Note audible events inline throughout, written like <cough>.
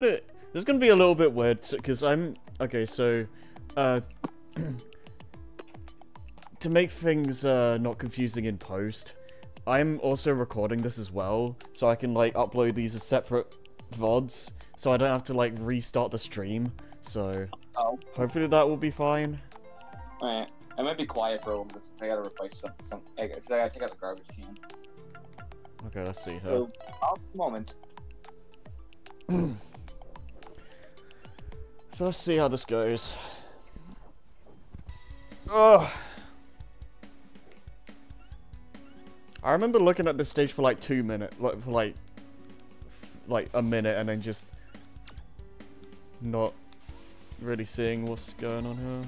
This is gonna be a little bit weird because I'm okay. So, uh, <clears throat> to make things uh, not confusing in post, I'm also recording this as well, so I can like upload these as separate vods, so I don't have to like restart the stream. So, Oh. hopefully that will be fine. Alright. I might be quiet for a little bit. I gotta replace some. some I gotta take out the garbage can. Okay, let's see. Huh? So, I'll moment. <clears throat> So let's see how this goes. Ugh. I remember looking at this stage for like two minutes, like for like, like a minute, and then just not really seeing what's going on here.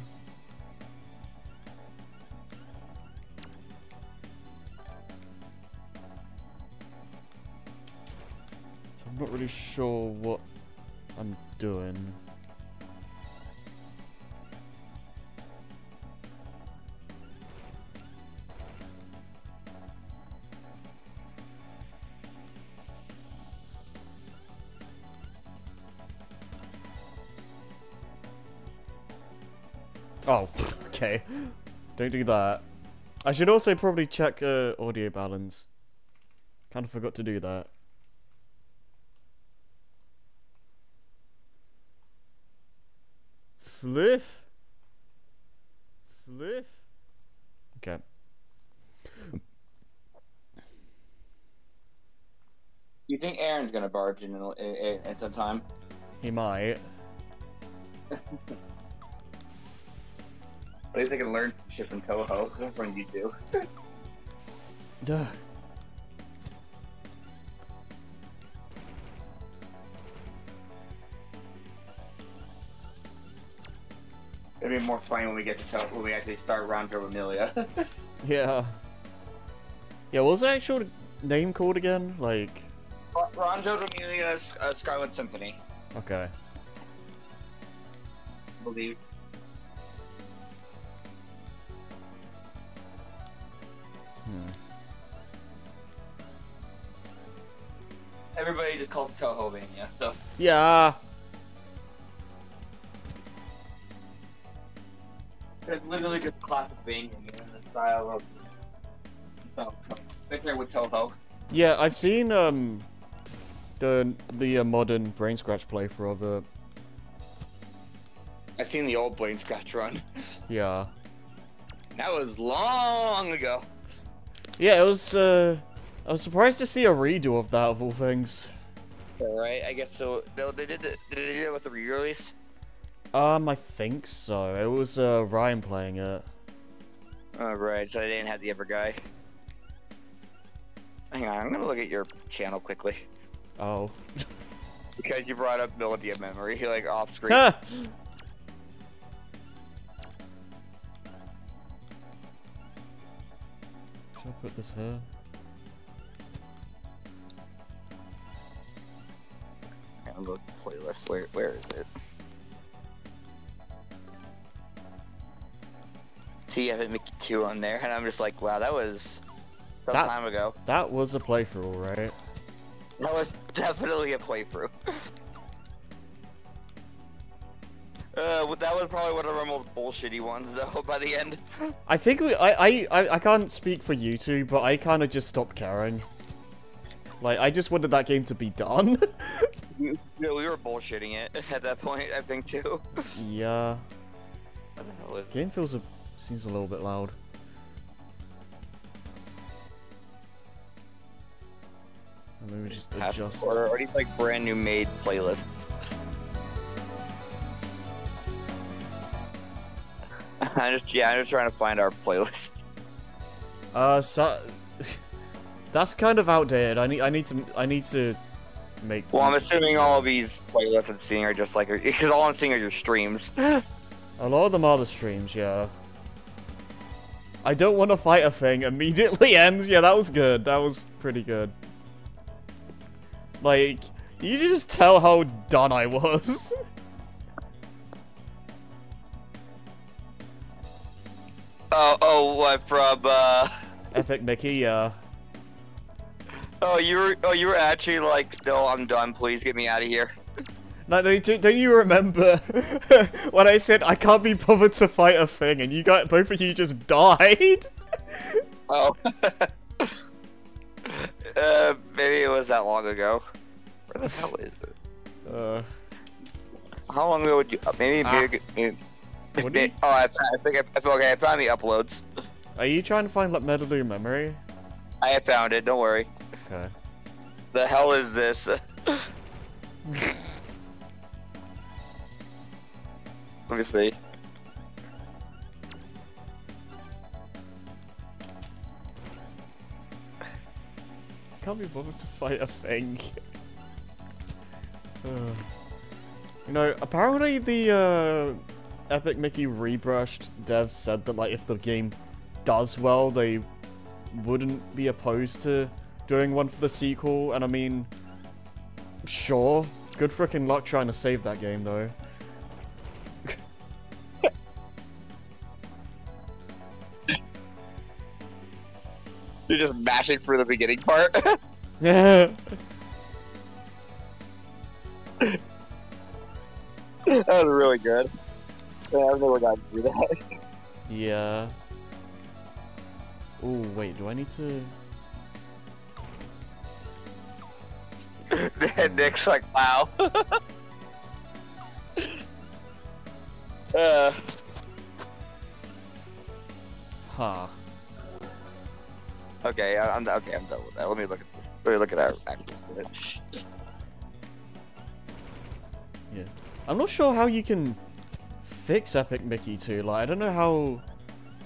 So I'm not really sure what I'm doing. Oh, <laughs> okay. Don't do that. I should also probably check uh, audio balance. Kind of forgot to do that. Fliff? Fliff? Okay. You think Aaron's gonna barge in, at some time? He might. <laughs> At least I can learn some shit from Touhou from you two. <laughs> Duh. It'll be more fun when we get to Touhou when we actually start round of Amelia. <laughs> Yeah. Yeah, what was the actual name called again? Like, Ronjo Amelia's uh, Scarlet Symphony, okay. I believe. Everybody just calls it Touhouvania, so. Yeah. It's literally just classic Vania in the style of. So, right there with Touhou. Yeah, I've seen um the the uh, modern brain scratch playthrough of it. I've seen the old Brain Scratch run. <laughs> Yeah. That was long ago. Yeah, it was. uh I was surprised to see a redo of that of all things. Right, I guess so. They, they did it. Did they do it with the re-release? Um, I think so. It was uh Ryan playing it. Oh, right. So I didn't have the other guy. Hang on, I'm gonna look at your channel quickly Oh. because you brought up Melody of Memory, <laughs> like off screen. Should I put this here? Going to playlist. Where, where is it? See, I have Mickey 2 on there, and I'm just like, wow, that was some That- time ago. That was a playthrough, right? That was definitely a playthrough. <laughs> Uh, that was probably one of our most bullshitty ones, though, <laughs> by the end. I think we, I, I, I, I can't speak for you two, but I kind of just stopped caring. Like, I just wanted that game to be done. <laughs> Yeah, we were bullshitting it <laughs> at that point, I think, too. yeah. What the hell is Game feels a, seems a little bit loud. Maybe just Past adjust. order, or these like brand new made playlists. <laughs> I'm just yeah, I'm just trying to find our playlist. Uh, so <laughs> that's kind of outdated. I need, I need to, I need to make. Well, I'm assuming all of these playlists I'm seeing are just like because all I'm seeing are your streams. <laughs> A lot of them are the streams, yeah. I don't want to fight a thing immediately <laughs> ends. Yeah, that was good. That was pretty good. Like, you just tell how done I was. <laughs> Oh, oh, what from? uh... Epic Mickey, yeah. Oh, you were. Oh, you were actually like, no, I'm done. Please get me out of here. No, don't don't you remember <laughs> when I said I can't be bothered to fight a thing, and you got both of you just <laughs> died? Oh. <laughs> uh, maybe it was that long ago. Where the hell is it? <sighs> Uh, How long ago would you? uh, Maybe, Ah. maybe, maybe, you- Oh, I, I think I, I, okay. I found the uploads. are you trying to find like Melody of Memory? I have found it. Don't worry. Okay. The hell is this? <laughs> Let me see. Can't be bothered to fight a thing. Uh, you know, apparently the uh, Epic Mickey rebrushed devs said that like if the game does well, they wouldn't be opposed to doing one for the sequel. And I mean, sure, good freaking luck trying to save that game though. <laughs> You're just mashing through the beginning part. Yeah. <laughs> <laughs> that was really good. Yeah, I've never gotten through that. Yeah. Oh wait, do I need to? <laughs> And Nick's like, wow. <laughs> uh, Huh. okay, I- I'm okay. I'm done with that. Let me look at this. Let me look at our actual script. I'm not sure how you can fix Epic Mickey 2. Like, I don't know how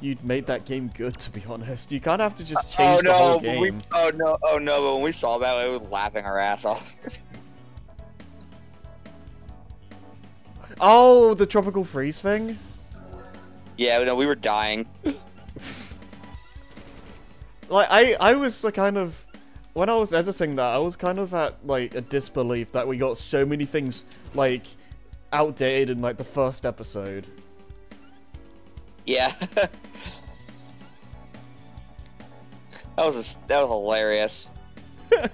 you'd made that game good, to be honest. You kind of have to just oh, change oh the whole but We, game. oh no! Oh no! But when we saw that, we were laughing our ass off. <laughs> Oh, the tropical freeze thing? yeah, no, we were dying. <laughs> Like, I, I was kind of... When I was editing that, I was kind of at, like, a disbelief that we got so many things, like, outdated in, like, the first episode. Yeah. <laughs> that was a, that was hilarious. <laughs>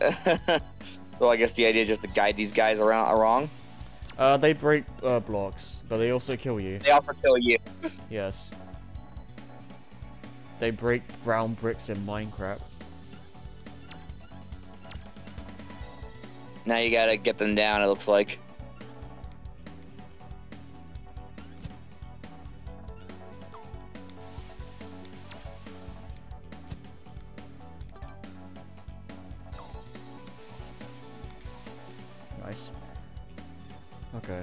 <laughs> Well, I guess the idea is just to guide these guys around wrong. Uh, they break uh, blocks, but they also kill you. They also kill you. Yes. They break brown bricks in Minecraft. Now you gotta get them down. It looks like. Nice. Okay.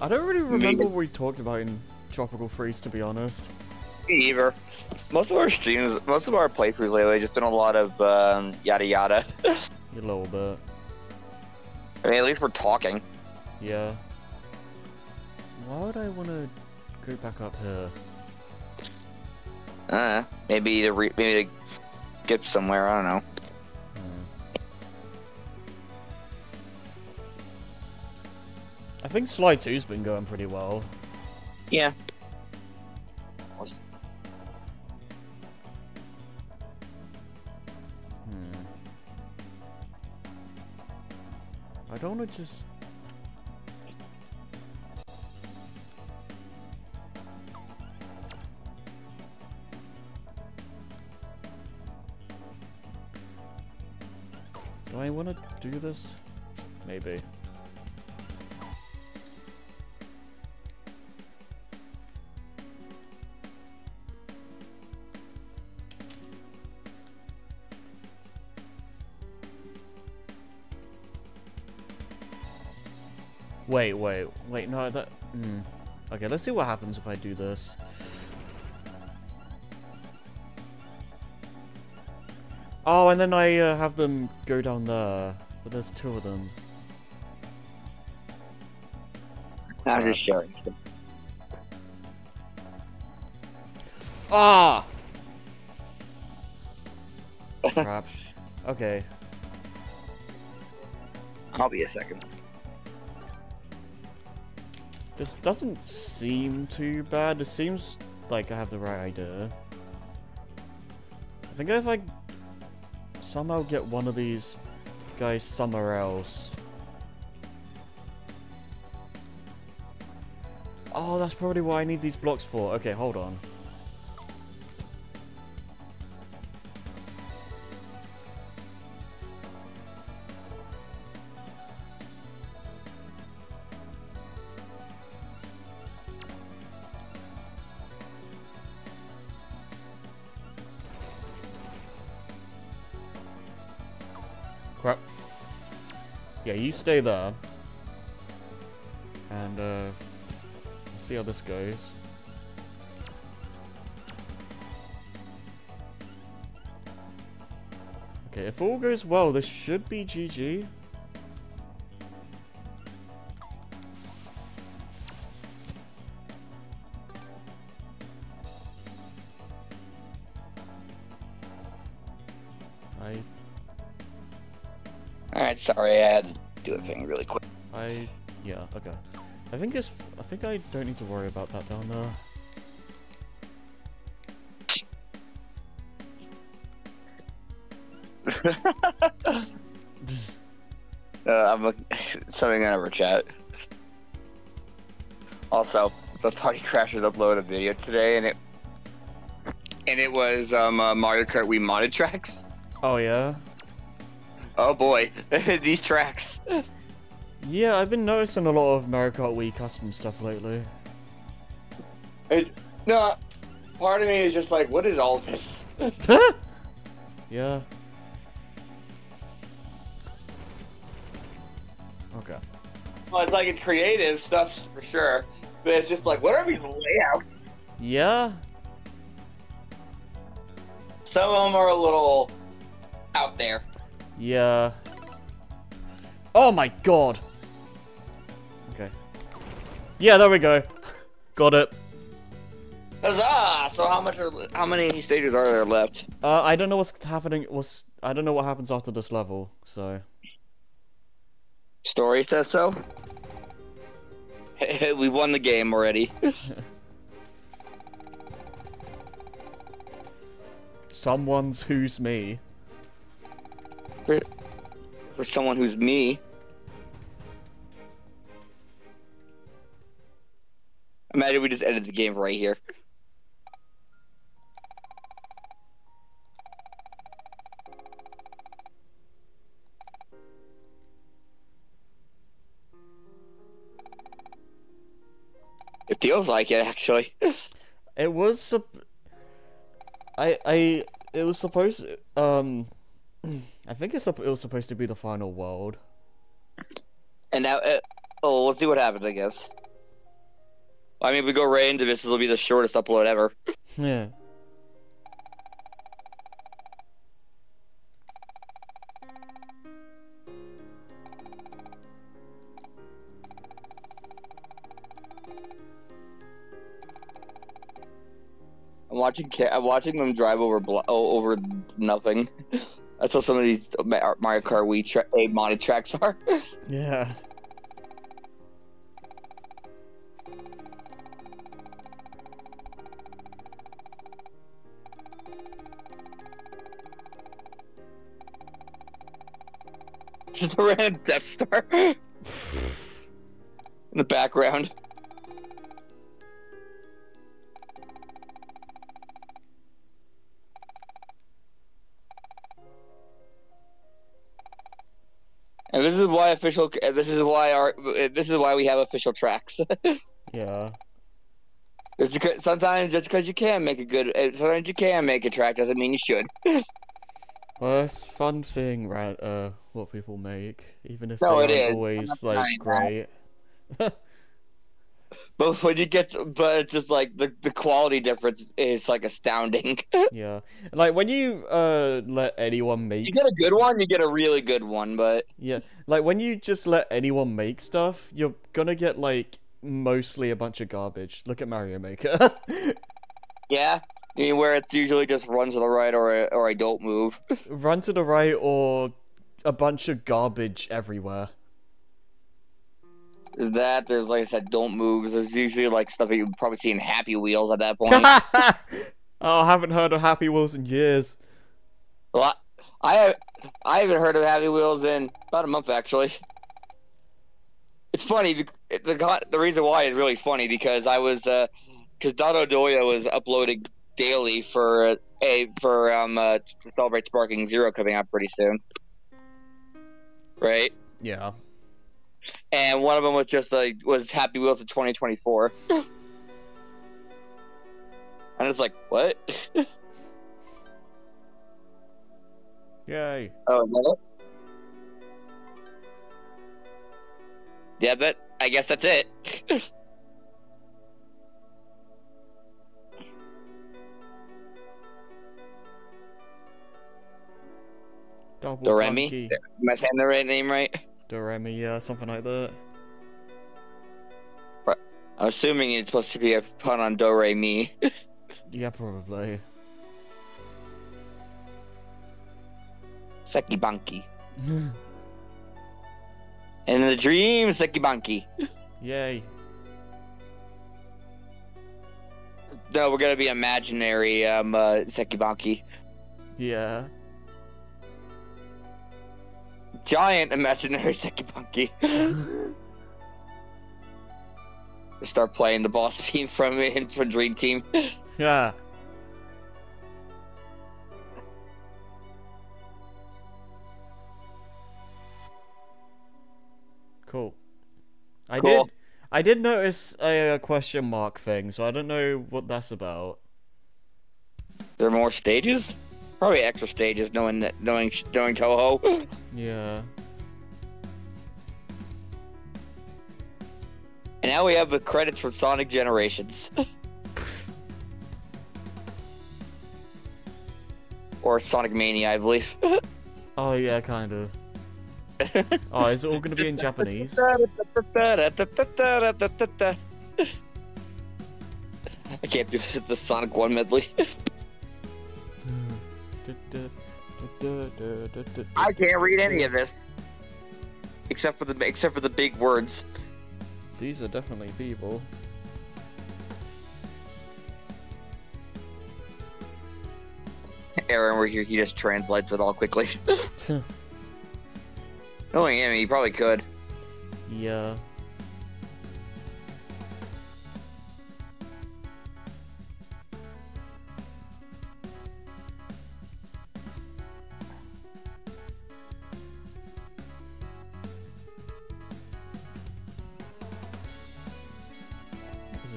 I don't really hmm. remember what we talked about in Tropical Freeze, to be honest. Me either. Most of our streams, most of our playthroughs lately, just been a lot of um, yada yada. A little bit. I mean, at least we're talking. Yeah. Why would I want to go back up here? Uh, maybe to re- maybe to get somewhere. I don't know. Hmm. I think Slide 2's been going pretty well. Yeah. Don't want to just... Do I want to do this? Maybe. Wait, wait, wait, no, that... Hmm. Okay, let's see what happens if I do this. Oh, and then I uh, have them go down there. But there's two of them. I'm just sharing. Ah! <laughs> Crap. Okay. I'll be a second. This doesn't seem too bad. It seems like I have the right idea. I think if I somehow get one of these guys somewhere else. Oh, that's probably what I need these blocks for. Okay, hold on. Yeah, you stay there. And, uh, see how this goes. Okay, if all goes well, this should be GG. To thing really quick. I, yeah, okay. I think it's, I think I don't need to worry about that down there. <laughs> Uh, I'm look- <laughs> something in our chat. Also, the Party Crashers uploaded a video today, and it and it was um, uh, Mario Kart Wii modded tracks. Oh yeah? Oh boy, <laughs> these tracks. Yeah, I've been noticing a lot of Mario Kart Wii custom stuff lately. It, no, part of me is just like, what is all this? yeah. Okay. Well, it's like it's creative stuff for sure, but it's just like, what are these layouts? Yeah? Some of them are a little out there. Yeah. Oh my god! Yeah, there we go. Got it. Huzzah! So how much are how many stages are there left? Uh, I don't know what's happening. What's I don't know what happens after this level. So Story says so. <laughs> we won the game already. <laughs> someone's who's me. For someone who's me. Imagine we just ended the game right here. It feels like it, actually. <laughs> It was. Sup- I I it was supposed. Um, <clears throat> I think it's sup- it was supposed to be the final world. And now, uh, oh, let's see what happens, I guess. I mean, if we go right into this. This will be the shortest upload ever. Yeah. I'm watching. I'm watching them drive over oh, over nothing. <laughs> That's how some of these Ma- Mario Kart Wii tra- modded tracks are. <laughs> Yeah. <laughs> Just a random Death Star in the background. And this is why official. This is why our. This is why we have official tracks. <laughs> Yeah. It's because, sometimes just because you can make a good, uh, sometimes you can make a track doesn't mean you should. <laughs> Well, it's fun seeing uh what people make, even if No, they it aren't is. Always like great. <laughs> But when you get, to, but it's just like the the quality difference is like astounding. <laughs> Yeah, like when you uh let anyone make you get a good one, you get a really good one, but Yeah, like when you just let anyone make stuff, you're gonna get like mostly a bunch of garbage. Look at Mario Maker. <laughs> yeah, I mean, where it's usually just run to the right or or I don't move. <laughs> Run to the right or a bunch of garbage everywhere. That. There's like I said, don't move. There's usually like stuff that you probably see in Happy Wheels at that point. <laughs> oh, I haven't heard of Happy Wheels in years. well, I, I have I haven't heard of Happy Wheels in about a month actually. It's funny. The the reason why is really funny because I was uh, because Dono Doya was uploading daily for uh, a for um uh, to celebrate Sparking Zero coming out pretty soon, right? Yeah. And one of them was just like was Happy Wheels of 2024, and <laughs> it's like what? <laughs> Yay. Oh, no. Yeah, but I guess that's it. <laughs> Double Doremi? Am I saying the right name right? Doremi, yeah, something like that. I'm assuming it's supposed to be a pun on Do Re Mi. <laughs> Yeah, probably. Sekibanki. And in the dream, Sekibanki. Yay. No, we're gonna be imaginary um uh, Sekibanki. Yeah. Giant imaginary <laughs> Banki. Start playing the boss <laughs> theme from from Dream Team. <laughs> yeah. Cool. I Cool. did. I did notice a, a question mark thing, so I don't know what that's about. There are more stages? Probably extra stages, knowing that knowing knowing Touhou. <laughs> Yeah. And now we have the credits from Sonic Generations. or Sonic Mania, I believe. <laughs> Oh yeah, kind of. <laughs> Oh, is it all gonna be in Japanese? I can't do the Sonic 1 medley. I can't read any of this. Except for the except for the big words. These are definitely people. Aaron, we're here. He just translates it all quickly. <laughs> Oh, Knowing him, he probably could. yeah.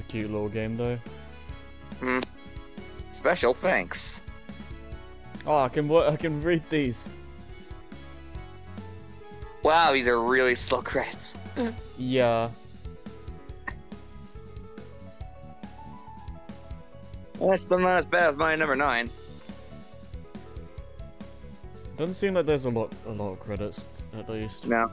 Cute little game though. Hmm. Special thanks. Oh, I can wo- I can read these. Wow, these are really slow credits. Yeah. That's the not as bad as Mighty No. 9. Doesn't seem like there's a lot a lot of credits at least. No.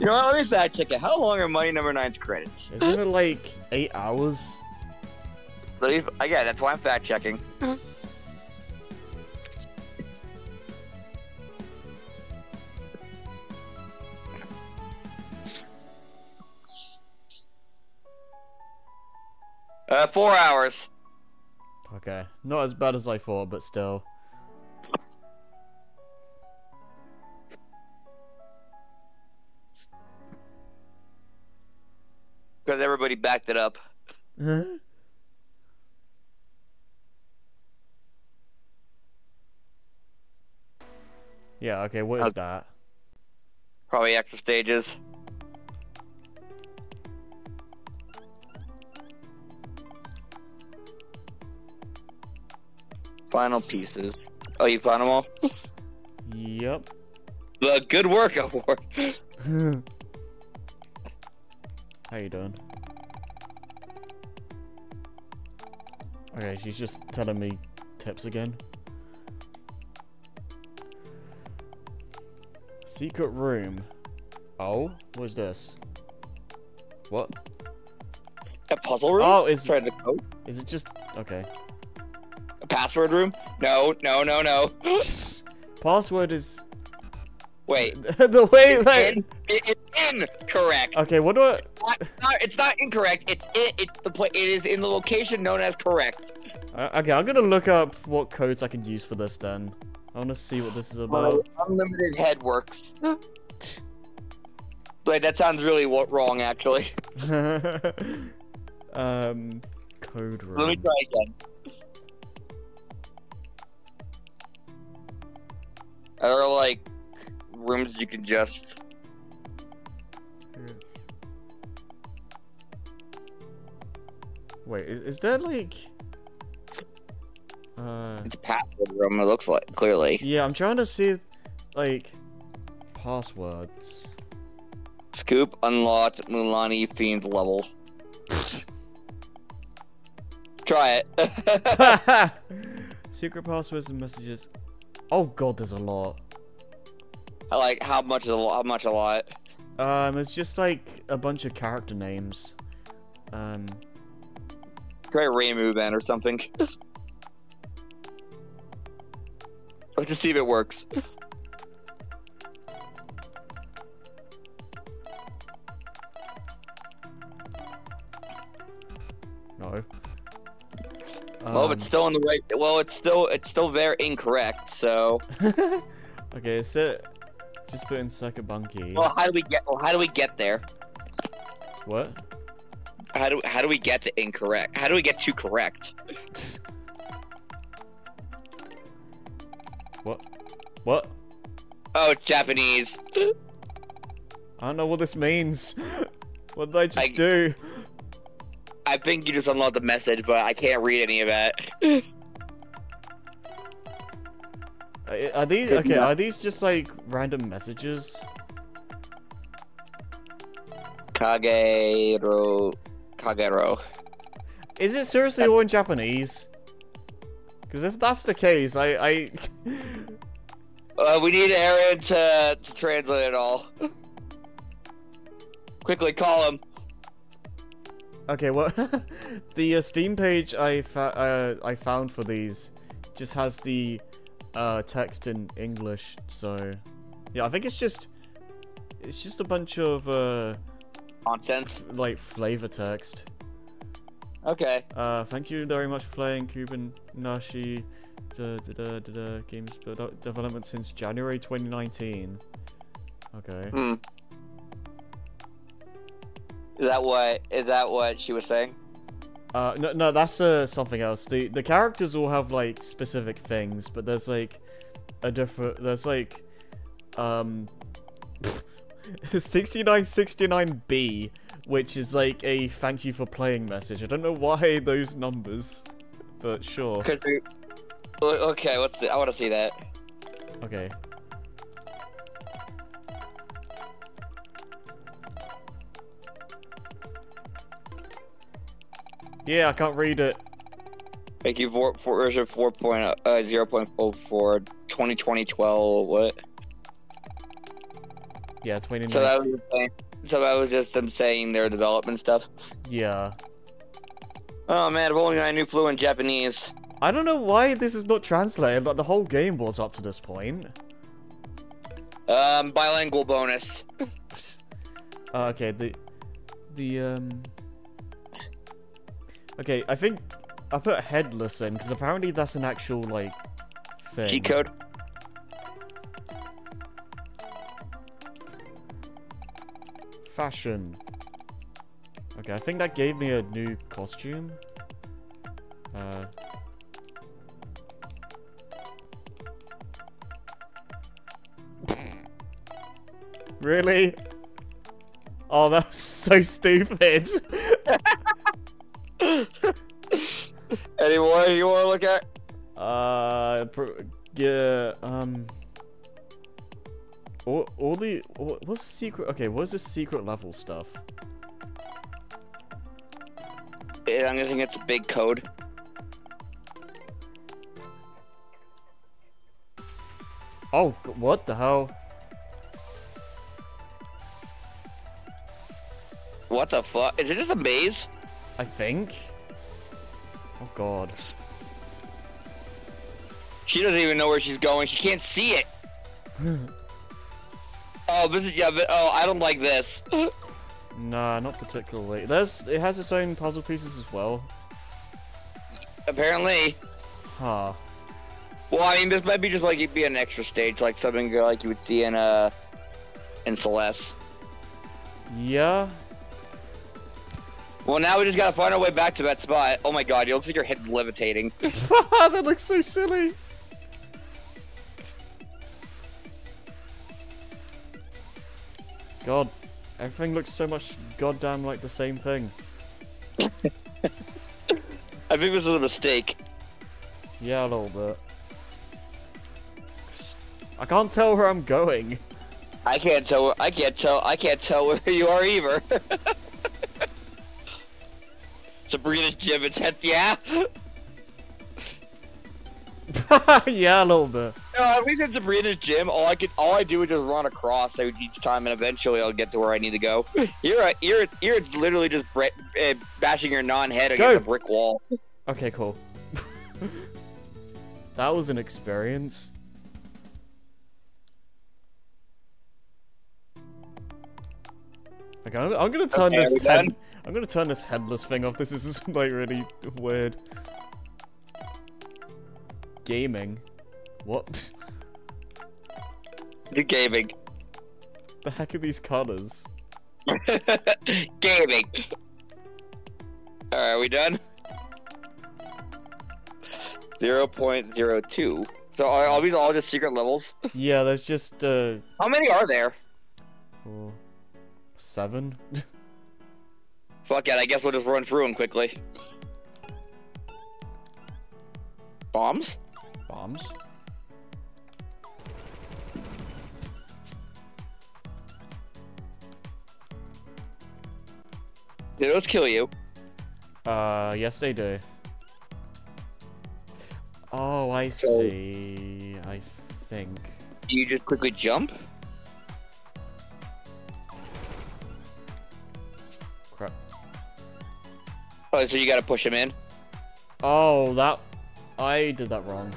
You know what? Let me fact check it. How long are Mighty No. 9's credits? Isn't it like eight hours? So if, again, that's why I'm fact checking. Uh, four hours. Okay. Not as bad as I thought, but still. Everybody backed it up. yeah, okay, what is Okay. that? Probably extra stages. Final pieces. Oh, you found them all? Yep. The Good Work Award. <laughs> How you doing? Okay, she's just telling me tips again. Secret room. Oh, what's this? What? A puzzle room? Oh, is Try the code. is it just okay? A password room? No, no, no, no. <laughs> Password is Wait. <laughs> the way like In, it, it's incorrect. Okay, what do I... Not- It's not, incorrect. It's it, it's the pla- It is in the location known as correct. Uh, okay, I'm gonna look up what codes I can use for this then. I wanna see what this is about. unlimited head works. <laughs> Wait, that sounds really wrong, actually. <laughs> um, code room. Let me try again. Are there like rooms you can just? Wait, is that like... Uh, It's a password room. It looks like clearly. yeah, I'm trying to see if, like, passwords. Scoop unlocked Mulani fiend level. <laughs> Try it. <laughs> <laughs> Secret passwords and messages. Oh god, there's a lot. I like how much is a lot. How much a lot? Um, it's just like a bunch of character names. Um, Try Ramu then or something. <laughs> Let's just see if it works. no. well, Um, it's still in the right. Well, it's still it's still very incorrect. So, <laughs> okay, so just put in second bunky. well, how do we get? Well, how do we get there? What? How do how do we get to incorrect? How do we get to correct? <laughs> what? What? Oh, it's Japanese. I don't know what this means. <laughs> what did I just I- do? I think you just unlocked the message, but I can't read any of that. <laughs> Are are these okay? Are these just like random messages? Kagero, Kagero. Is it seriously all in Japanese? Because if that's the case, I I <laughs> Uh, we need Aaron to, to translate it all. <laughs> Quickly call him. okay. Well, <laughs> the uh, Steam page I fa- uh, I found for these just has the uh, text in English. So yeah, I think it's just it's just a bunch of uh, Nonsense. like flavor text. Okay. Uh, thank you very much for playing Cuban Nashi. Da, da, da, da, da, games de- development since January 2019. Okay. Hmm. Is that what? Is that what she was saying? Uh, no, no, that's uh, something else. The the characters all have like specific things, but there's like a different. There's like um 6969B, which is like a thank you for playing message. I don't know why those numbers, but sure. Because. Okay. What's the, I want to see that. Okay. Yeah, I can't read it. Thank you for, for version 4.0, uh, 0.04, 2020 12, what? Yeah, 29. So that was the. So that was just them saying their development stuff. Yeah. Oh man, if only I knew fluent Japanese. I don't know why this is not translated. Like the whole game was up to this point. Um, bilingual bonus. <laughs> Uh, okay, the the um. Okay, I think I put headless in because apparently that's an actual like thing. G code. Fashion. Okay, I think that gave me a new costume. Uh. <laughs> really? Oh, that was so stupid. Any more you want to look at? Uh, yeah, um, all, all the, all, what's the secret, okay, what's the secret level stuff? I'm guessing it's a big code. Oh, what the hell? What the fuck? Is it just a maze? I think? Oh god. She doesn't even know where she's going. She can't see it. <laughs> oh, this is yeah. But, oh, I don't like this. <laughs> Nah, not particularly. There's it has its own puzzle pieces as well. Apparently. Huh. Well, I mean, this might be just like it'd be an extra stage, like something like you would see in uh in Celeste. Yeah. Well, now we just gotta find our way back to that spot. Oh my god, it looks like your head's levitating. <laughs> that looks so silly. God, everything looks so much goddamn like the same thing. <laughs> I think this is a mistake. Yeah, a little bit. I can't tell where I'm going. I can't tell. I can't tell. I can't tell where you are either. <laughs> Sabrina's gym. It's. Yeah. <laughs> yeah, a little bit. No, at least at Sabrina's gym, all I could, all I do is just run across each time, and eventually I'll get to where I need to go. <laughs> You're, a, you're, you're literally just bre- uh, bashing your non-head against a brick wall. Okay, cool. <laughs> that was an experience. Okay, I'm, I'm gonna turn Okay, this head. done? I'm gonna turn this headless thing off. This is like really weird. Gaming. What? You're gaming. the heck are these colors? <laughs> gaming. Alright, are we done? 0.02. So are, are these all just secret levels? Yeah, there's just uh How many are there? oh, seven. Fuck it, I guess we'll just run through them quickly. Bombs? Bombs. Do those kill you? Uh, yes, they do. Oh, I see. I think. You just quickly jump? Crap. Oh, so you gotta push him in? Oh, that. I did that wrong.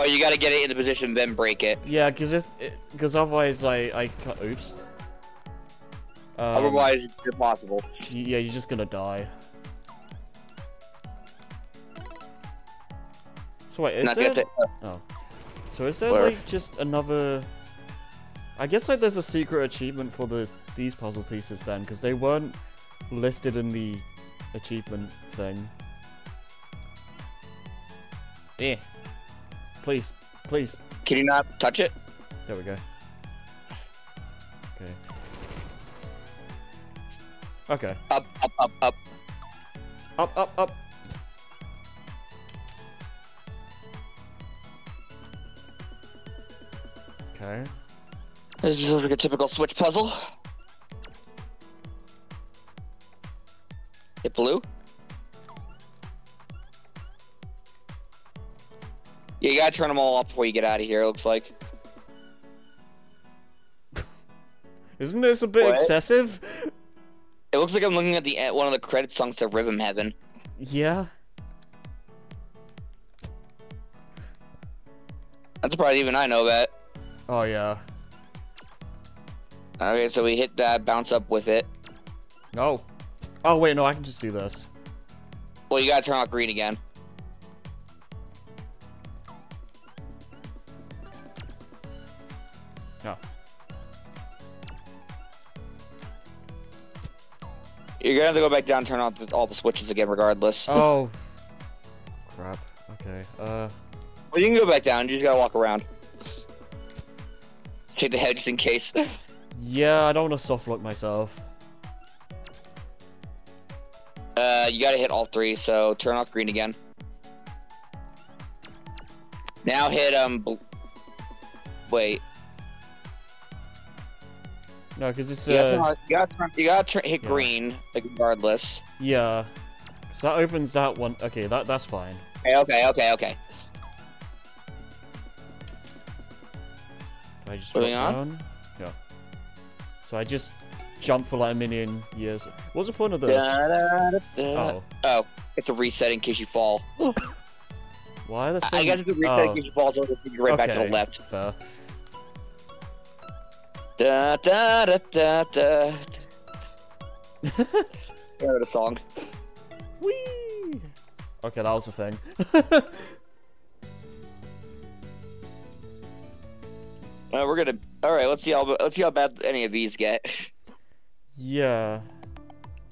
Oh, you gotta get it in the position, then break it. Yeah, because if because otherwise I I cut. Oops. Um, Otherwise, it's impossible. yeah, you're just gonna die. So wait, is Not there? Oh, so is there Where? like just another? I guess like there's a secret achievement for the these puzzle pieces then, because they weren't listed in the achievement thing. Eh. Please, please. Can you not touch it? There we go. Okay. Okay. Up, up, up, up. Up, up, up. Okay. This is like a typical Switch puzzle. Hit blue. Yeah, you gotta turn them all off before you get out of here. It looks like. <laughs> Isn't this a bit What? excessive? It looks like I'm looking at the end, one of the credit songs to Rhythm Heaven. Yeah. That's probably even I know that. Oh yeah. Okay, so we hit that, bounce up with it. No. Oh wait, no, I can just do this. Well, you gotta turn off green again. You're gonna have to go back down, turn off the, all the switches again, regardless. <laughs> Oh. Crap. Okay. Uh. Well, you can go back down. You just gotta walk around. Take the head just in case. <laughs> Yeah, I don't want to soft lock myself. Uh, you gotta hit all three. So turn off green again. Now hit um. Wait. No, because it's You gotta, uh. you gotta, you gotta hit Yeah. green like, regardless. Yeah. So that opens that one. Okay, that that's fine. Okay, okay, okay, okay. Can I just Moving on? down? Yeah. So I just jump for like a million years. What's the point of this? Da-da-da-da. Oh, Oh, it's a reset in case you fall. why the I- I guess it's a reset Oh. in case you fall, so you right back to the left. Fair. Da da da da da. <laughs> Heard the song. Whee! Okay, that was a thing. <laughs> Uh, we're gonna. All right, let's see how let's see how bad any of these get. yeah.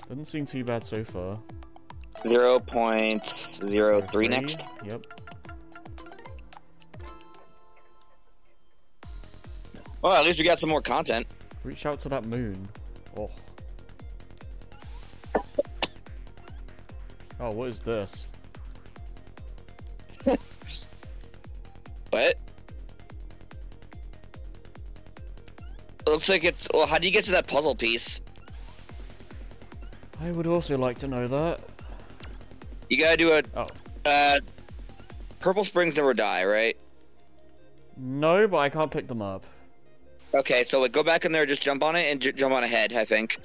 Doesn't seem too bad so far. Zero point zero three next. Yep. Well, at least we got some more content. Reach out to that moon. Oh. Oh, what is this? What? Looks like it's. Well, how do you get to that puzzle piece? I would also like to know that. You gotta do a. Oh. Uh, purple springs never die, right? No, but I can't pick them up. Okay, so like, go back in there, just jump on it, and j- jump on ahead. I think.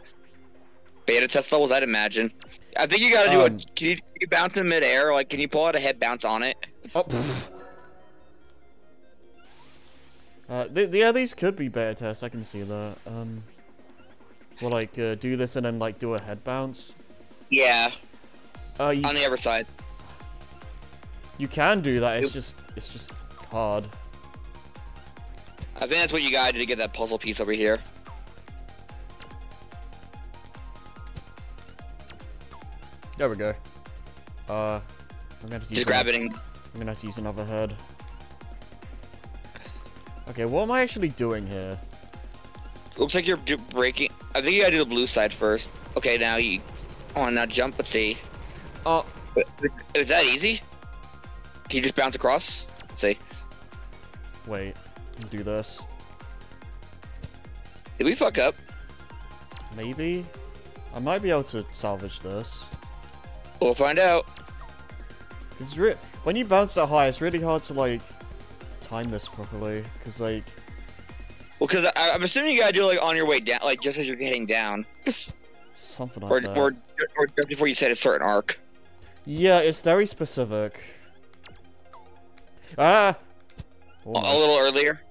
Beta test levels, I'd imagine. I think you gotta do Um, a. Can you, can you bounce in midair? Like, can you pull out a head bounce on it? Oh. <laughs> uh, th yeah, these could be beta tests. I can see that. Um, well, like uh, do this and then like do a head bounce. Yeah, Uh, you, on the other side. you can do that. It's just it's just hard. I think that's what you gotta do to get that puzzle piece over here. There we go. Uh, I'm gonna have to use Just grab it and I'm gonna have to use another head. Okay, what am I actually doing here? looks like you're breaking. I think you gotta do the blue side first. Okay, now you. Oh, now jump. Let's see. Oh, Is that easy? Can you just bounce across? Let's see. wait. Do this. Did we fuck up? Maybe? I might be able to salvage this. We'll find out. It's re when you bounce that high, it's really hard to like time this properly. Cause like, Well, because I'm assuming you gotta do it, like on your way down, like just as you're heading down, something like or, that. or or just before you set a certain arc. Yeah, it's very specific. Ah. A, a little earlier.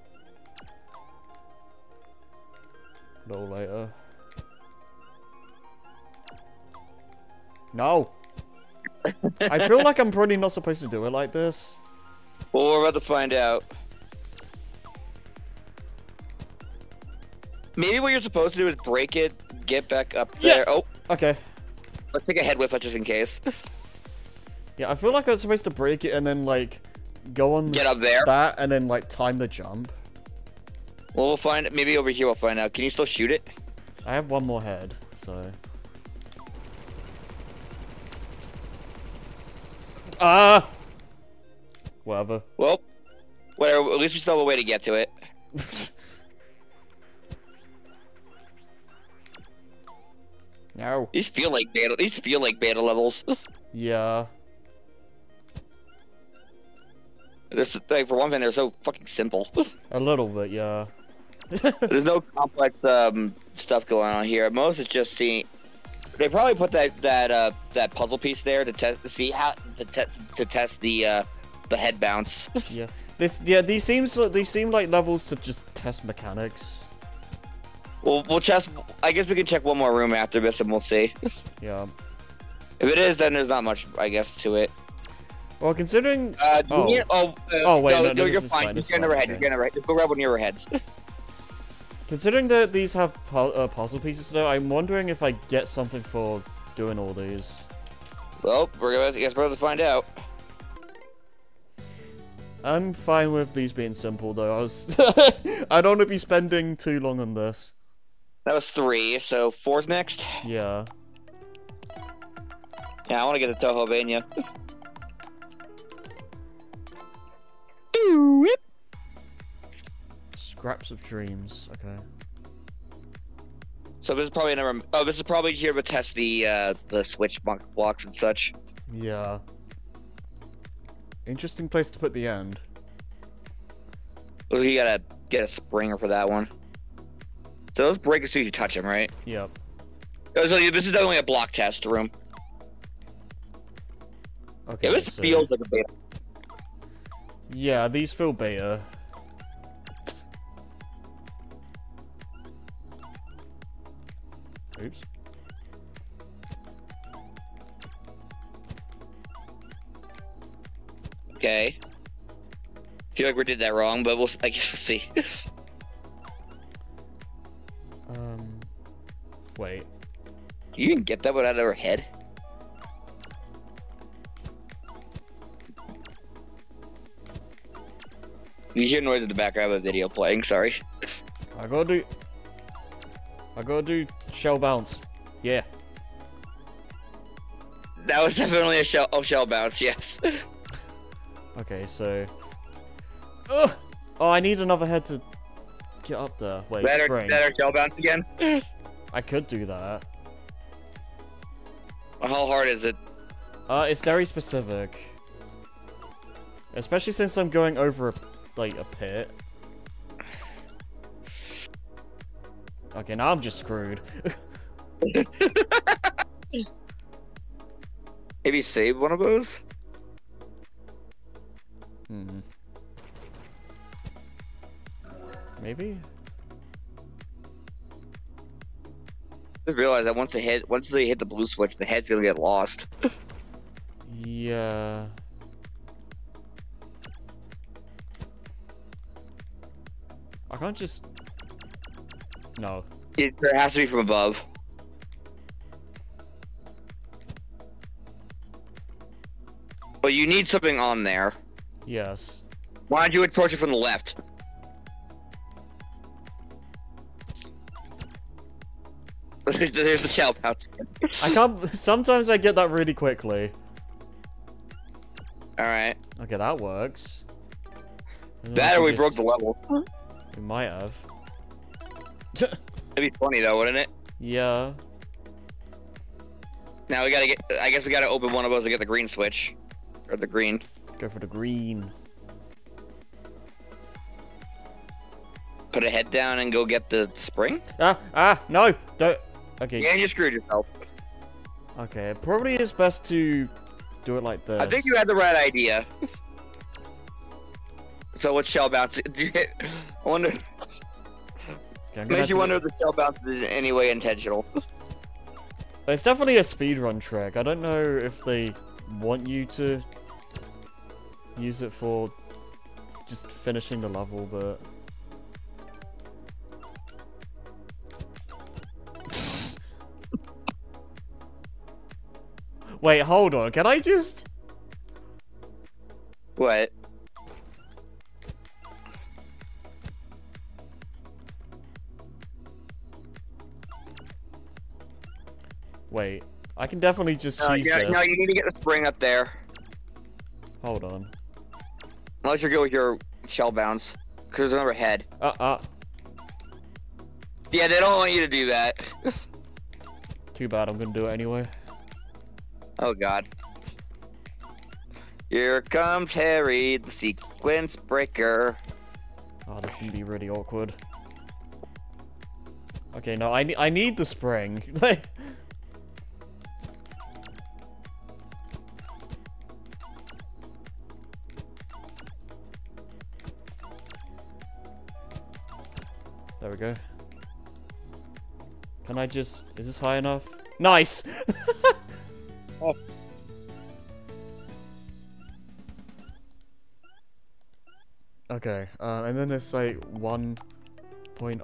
A little later. No. I feel like I'm probably not supposed to do it like this. Well, we're about to find out. Maybe what you're supposed to do is break it, get back up Yeah. there. Oh, Okay. let's take a head whip just in case. <laughs> Yeah, I feel like I was supposed to break it and then like go on Get up there. that and then like time the jump. Well, we'll find. Maybe over here we'll find out. Can you still shoot it? I have one more head, so. Ah. Whatever. Well, whatever. At least we still have a way to get to it. <laughs> no. These feel like beta. These feel like beta levels. <laughs> Yeah. This like for one thing, they're so fucking simple. <laughs> A little bit, yeah. There's no complex um, stuff going on here. Most is just seeing. They probably put that that uh, that puzzle piece there to test to see how to, te- to test the uh, the head bounce. <laughs> Yeah. This yeah, these seems these seem like levels to just test mechanics. We'll we'll test. I guess we can check one more room after this, and we'll see. <laughs> Yeah. If it is, then there's not much, I guess, to it. Well, considering Uh, Oh. need- oh, uh, Oh, wait, no, no, you're this fine. fine, this Just is get fine, overhead. okay. You're overhead. Just go grab one of your heads. <laughs> considering that these have pu uh, puzzle pieces though, I'm wondering if I get something for doing all these. well, we're gonna guess we're gonna find out. I'm fine with these being simple though. I was <laughs> I don't want to be spending too long on this. That was three, so four's next. Yeah. Yeah, I want to get the Touhouvania. <laughs> Scraps of dreams. Okay. So this is probably another. Oh, this is probably here to test the uh, the switch blo- blocks and such. Yeah. Interesting place to put the end. Oh, you gotta get a springer for that one. So those break as soon as you touch them, right? Yep. Oh, So this is definitely a block test room. Okay. Yeah, this so- feels like a beta. Yeah, these feel beta. Oops. Okay. Feel like we did that wrong, but we'll. I guess we'll see. <laughs> Um. Wait. you can get that one out of her head. You hear noise in the background of a video playing. Sorry. I gotta do. I gotta do shell bounce. Yeah. That was definitely a shell. Oh, shell bounce. Yes. <laughs> Okay, so. Ugh! Oh, I need another head to get up there. Wait, better, spring. better shell bounce again. I could do that. How hard is it? Uh, it's very specific. Especially since I'm going over, a, like, a pit. Okay, now I'm just screwed. <laughs> Maybe save one of those. Hmm. Maybe? Just realize that once they hit, once they hit the blue switch, the head's gonna get lost. <laughs> Yeah. I can't just... No. It has to be from above. But you need something on there. Yes. Why don't you approach it from the left? <laughs> There's the shell pouch. I can't... Sometimes I get that really quickly. All right. Okay, that works. And then I That or can we just- broke the level. We might have. It'd be funny though, wouldn't it? yeah. Now we gotta get. I guess we gotta open one of those to get the green switch, or the green. Go for the green. Put a head down and go get the spring. Ah! Ah! No! Don't... Okay. Yeah, you screwed yourself. Okay, it probably is best to do it like this. I think you had the right idea. <laughs> so what shell bounce? <laughs> Do you hit, I wonder. Okay, I'm gonna have Makes you wonder if the shell bounce is in any way intentional. <laughs> It's definitely a speedrun track. I don't know if they want you to use it for just finishing the level, but... <laughs> Wait, hold on. Can I just... What? I can definitely just No, cheese yeah, this. no, you need to get the spring up there. Hold on. Unless you go with your shell bounce, because there's another head. Uh, uh. Yeah, they don't want you to do that. <laughs> Too bad. I'm gonna do it anyway. Oh God. Here comes Harry, the sequence breaker. Oh, this can be really awkward. Okay, no, I, ne I need the spring. <laughs> we go. Can I just... Is this high enough? Nice! <laughs> Oh. Okay, uh, and then there's like 1.00. Point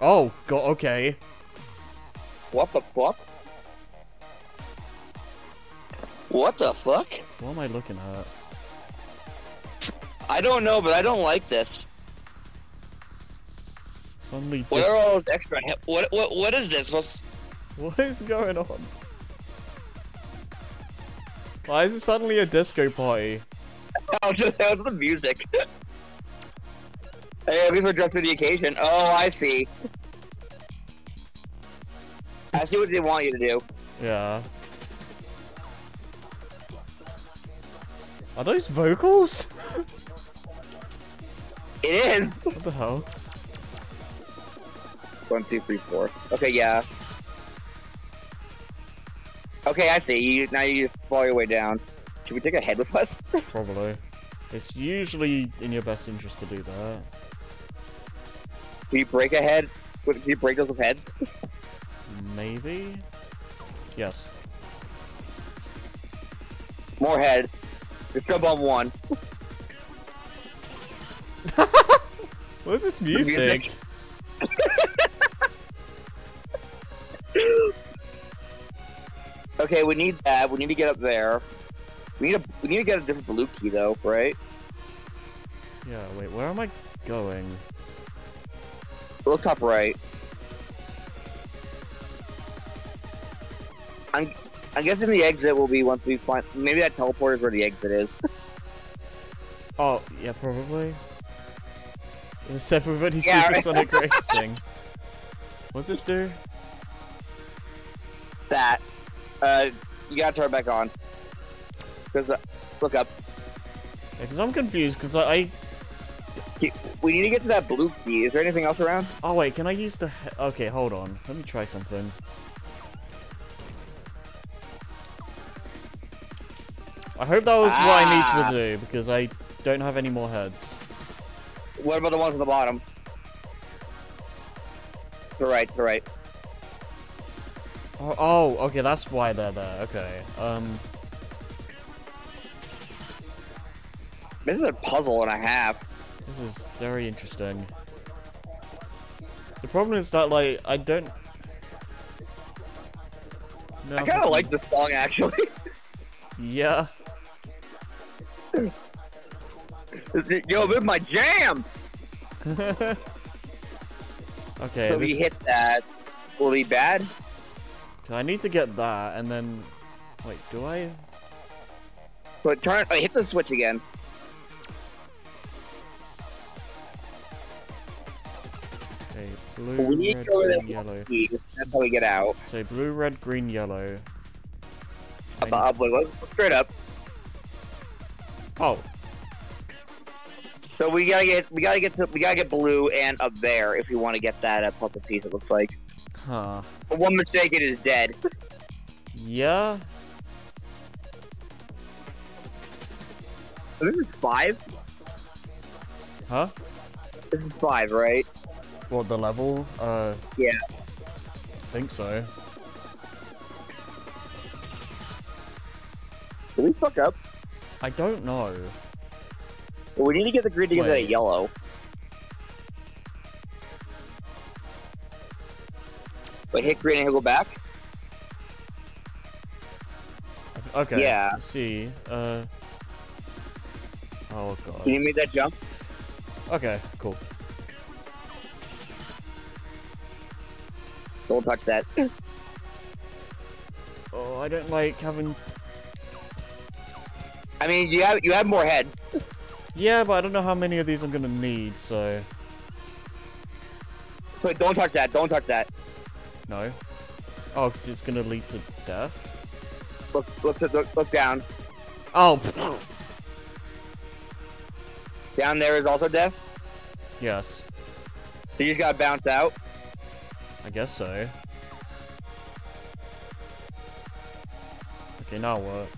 oh, god, okay. What the fuck? What the fuck? What am I looking at? I don't know, but I don't like this. Suddenly, what are all those extra? What what what is this? What's <laughs> What is going on? Why is it suddenly a disco party? just <laughs> that was the music. hey, at least we're dressed for the occasion. Oh, I see. I see what they want you to do. Yeah. Are those vocals? It is. What the hell? One, two, three, four. Okay, yeah. Okay, I see. You now you just fall your way down. Should we take a head with us? <laughs> Probably. It's usually in your best interest to do that. Do you break a head? Do you break those with heads? <laughs> Maybe? Yes. More head. Jump on one. <laughs> What is this music. music? Okay, we need that. We need to get up there. We need a we need to get a different blue key though, right? Yeah, wait, where am I going? Look top right. I'm I'm guessing the exit will be once we find maybe that teleport is where the exit is. <laughs> Oh, yeah, probably. It's everybody Yeah, right. supersonic <laughs> racing. What's this do? That. Uh you gotta turn it back on. Cause uh, look up. Yeah, because I'm confused, because I, I... We need to get to that blue key. Is there anything else around? Oh, wait, can I use the... Okay, hold on. Let me try something. I hope that was what I Ah. need to do, because I don't have any more heads. What about the ones at the bottom? To the right, to the right. Oh, oh, okay, that's why they're there. Okay. Um, This is a puzzle and a half. this is very interesting. The problem is that, like, I don't... No, I kind of like this song actually. <laughs> Yeah. <laughs> Yo, this is my jam. <laughs> okay, so this- we hit that, will be bad? I need to get that, and then... Wait, do I... But turn, uh, hit the switch again. Okay, We blue, need red, to go green, yellow. That's how we get out. So blue, red, green, yellow. Up, up, wait, straight up. Need- Oh, So we gotta get, we gotta get to, we gotta get blue and up there if we want to get that uh, puzzle piece. It looks like. huh. But one mistake, it is dead. Yeah? So this is five. Huh? This is five, right? What, the level? Uh... Yeah. I think so. Did we fuck up? I don't know. Well, we need to get the green to get that yellow. But hit green and he'll go back. Okay. Yeah. let's see. Uh... Oh, God. Can you make that jump? Okay, cool. Don't touch that. Oh, I don't like having... I mean, you have you have more head. Yeah, but I don't know how many of these I'm gonna need, so... So don't touch that. Don't touch that. No. Oh, because it's gonna lead to death? Look, look, look, look down. Oh! Down there is also death. yes. So you just gotta bounce out. I guess so. Okay, now what?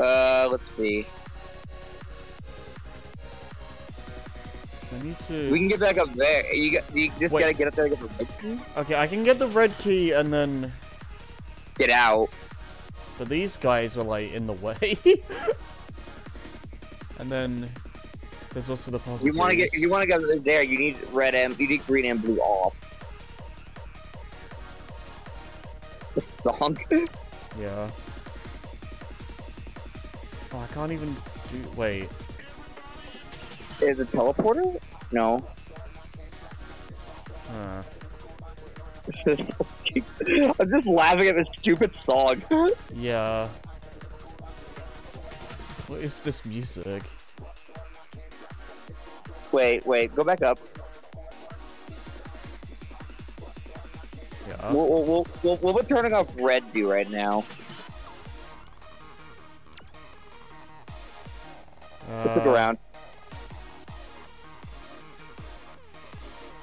Uh, let's see. I need to... We can get back up there. You got, you just Wait. gotta get up there and get the red key. Okay, I can get the red key and then... Get out. But these guys are, like, in the way. <laughs> and then... There's also the puzzle You want to get, if you want to go there, you need red and you need green and blue off. The song. <laughs> Yeah. I can't even do... Wait. is it teleporter? No. Huh. <laughs> I'm just laughing at this stupid song. <laughs> Yeah. What is this music? wait, wait, go back up. Yeah. What, what, what, what, what would turning off red do right now? Uh, around.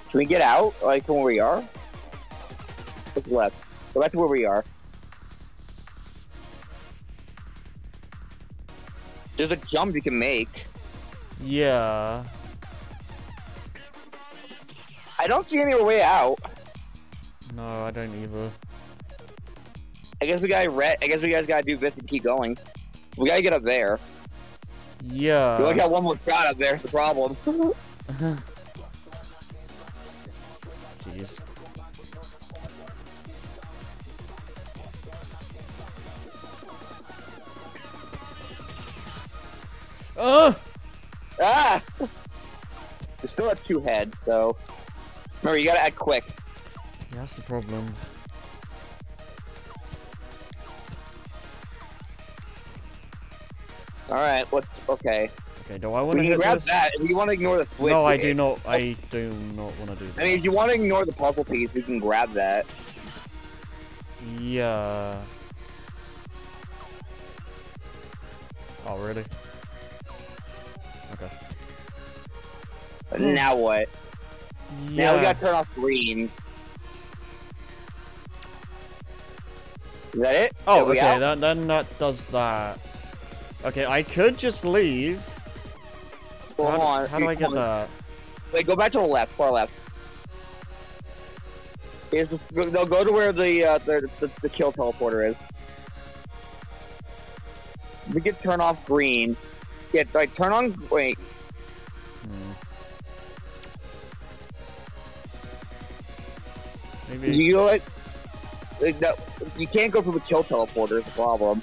Can we get out, like from where we are? Look left. Go back to where we are. There's a jump you can make. Yeah. I don't see any way out. No, I don't either. I guess we gotta re- I guess we guys gotta do this and keep going. We gotta get up there. Yeah. we only got one more shot up there. That's the problem. <laughs> Jeez. Oh! ah! We still have two heads, so remember you gotta act quick. Yeah, that's the problem. All right, let's okay. Okay, do I want to We can hit grab this? that if you want to ignore the switch. no, I do not. I do not want to do that. I mean, if you want to ignore the puzzle piece, you can grab that. yeah. Oh, really? Okay. But now what? Yeah. Now we gotta turn off green. Is that it? Oh, okay. Then then that does that. Okay, I could just leave. Hold how, on. how do I get that? Wait, go back to the left, far left. Is this, no, go to where the, uh, the, the the kill teleporter is. We can turn off green. Get like turn on. Wait, Hmm. Maybe you know what? Like, no, you can't go from the kill teleporter. Is the problem.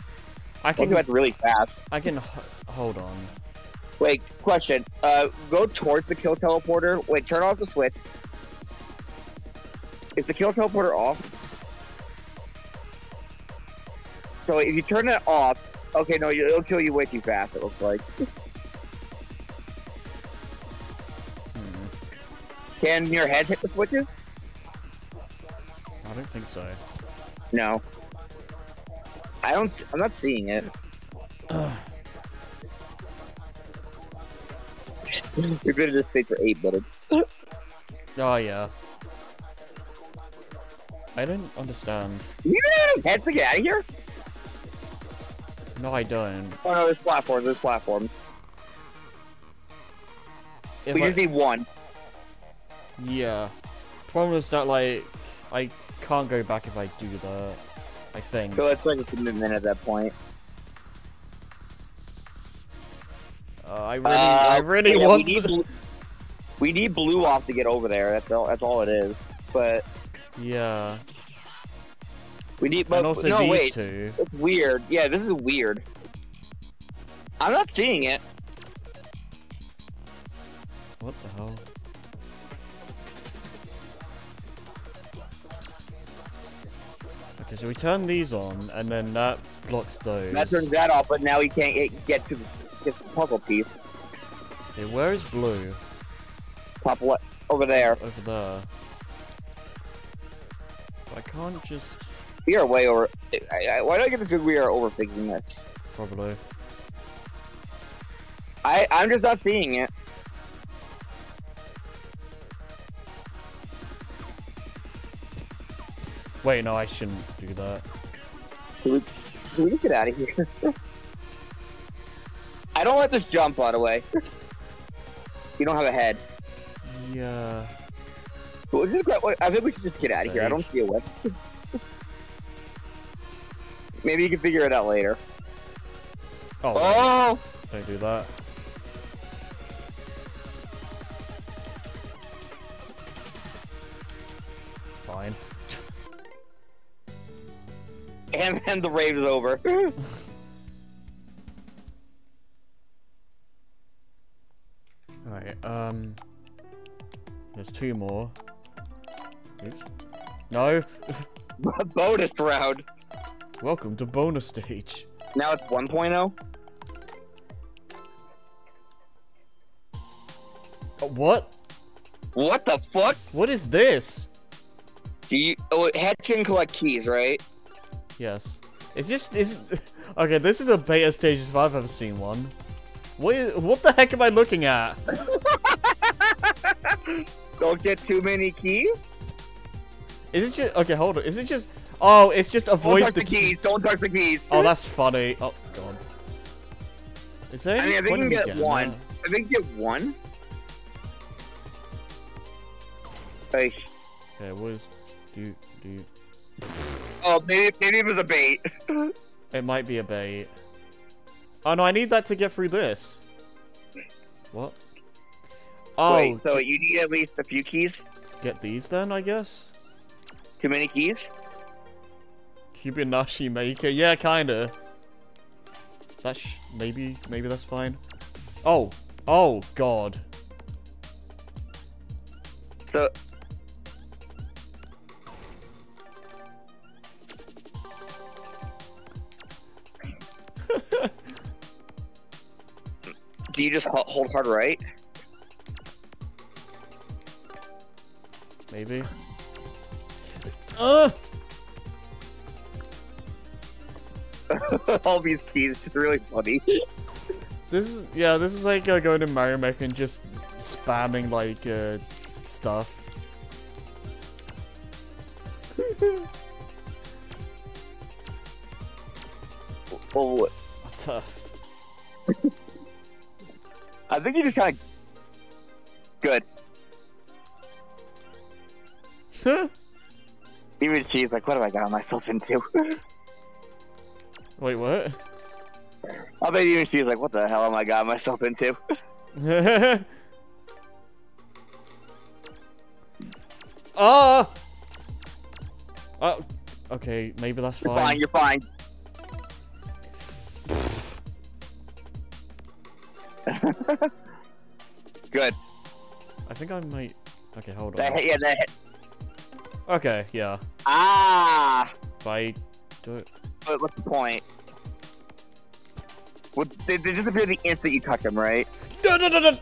I can. that's really fast. I can. Hold on. Wait, question. Uh, go towards the kill teleporter. Wait, turn off the switch. Is the kill teleporter off? So if you turn it off, okay, no, it'll kill you way too fast. It looks like. Hmm. Can your head hit the switches? I don't think so. No. I don't. I'm not seeing it. Good at this thing for eight minutes. Oh yeah. I don't understand. You have heads to get out of here? No, I don't. Oh no, there's platforms. There's platforms. If we I- just need one. Yeah. Problem is that like I can't go back if I do that. I think. So it's like a commitment at that point. Uh, I really, I Uh, really yeah, want. We need, blue, we need blue off to get over there. That's all. That's all it is. But Yeah. we need. But and also no, these wait. two. It's weird. Yeah, this is weird. I'm not seeing it. What the hell? So we turn these on, and then that blocks those. That turns that off, but now we can't get, get to the, get the puzzle piece. Okay, where is blue? Left over there. Over there. I can't just We are way over. I, I, why do I get the good we are overthinking this? probably. I I'm just not seeing it. Wait, no, I shouldn't do that. Can we, can we just get out of here? <laughs> I don't let this jump, by the way. <laughs> you don't have a head. Yeah. But we'll just grab- I think we should just get out of here. I don't see a way. <laughs> Maybe you can figure it out later. Oh, Oh! don't do that. Fine. And then the rave is over. Alright, um... There's two more. Oops. No! <laughs> Bonus round. Welcome to bonus stage. Now it's oh? 1.0. Uh, what? What the fuck? What is this? Do you? Oh, head can collect keys, right? Yes. Is this is okay? This is a beta stage if I've ever seen one. What is, what the heck am I looking at? <laughs> Don't get too many keys. Is it just okay? Hold on. Is it just? Oh, it's just avoid Don't touch the the keys. Don't touch the keys. Oh, that's funny. Oh god. Is there I mean, I think you me get one. that? I think you get one. Like, Okay, what is... Do, do... oh, maybe maybe it was a bait. <laughs> It might be a bait. Oh no, I need that to get through this. What? Oh, Wait, so you need at least a few keys. get these then, I guess? Too many keys. Kubinashi Maker, yeah, kinda. That maybe, maybe that's fine. Oh, oh god. So do you just hold hard right? Maybe. Uh! <laughs> All these keys. It's really funny. <laughs> This is, yeah, this is like uh, going to Mario Maker and just spamming, like, uh, stuff. <laughs> Well, What the- I think you just kind of good. Even she's like, what have I got myself into? Wait, what? I bet even she's like, what the hell am I got myself into? <laughs> Ah! Oh, okay, maybe that's You're fine. fine. You're fine. <laughs> Good. I think I might. Okay, hold That on. hit, yeah, that hit. Okay, yeah. Ah! If I do it. But what's the point? What, they, they disappear the instant you touch them, right? Dun, dun, dun.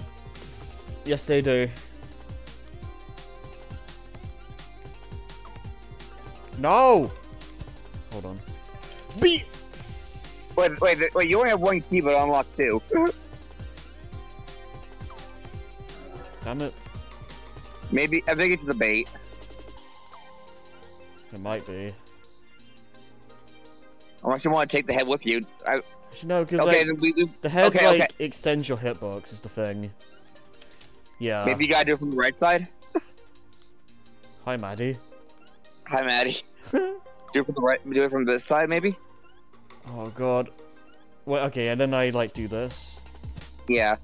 Yes, they do. No! Hold on. Beat! Wait, wait, wait, you only have one key, but unlock two. <laughs> Damn it. Maybe, I think it's the bait. It might be. Unless you want to take the head with you. I, no, because okay, like, we, we, the head okay, like okay. extends your hitbox is the thing. Yeah. maybe you gotta do it from the right side. Hi, Maddie. Hi, Maddie. <laughs> do it from the right, do it from this side, maybe? Oh god. Wait, okay, and then I like do this. Yeah.